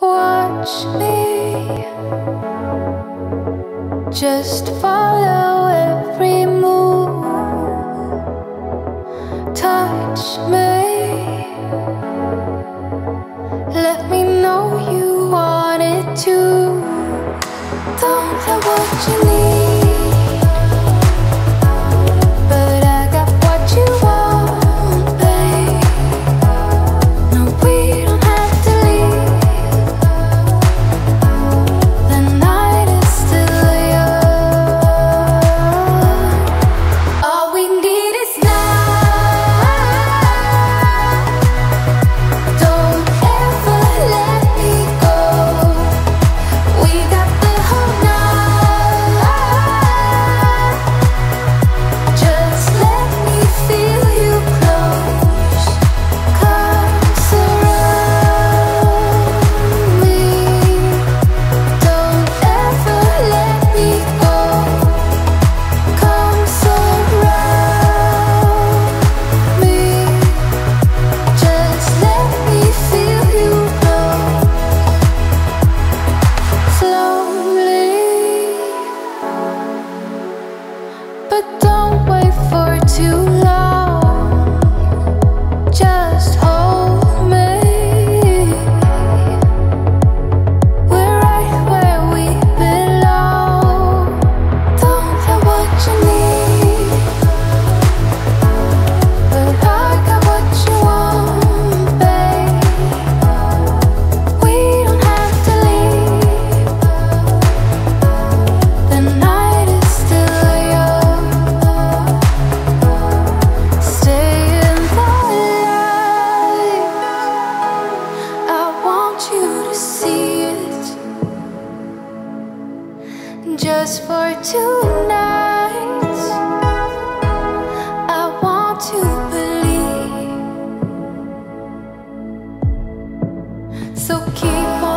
Watch me. Just follow every move. Touch me. Let me know you want it too. Don't let what you need. don't wait for too long. just for tonight. I want to believe. So keep on.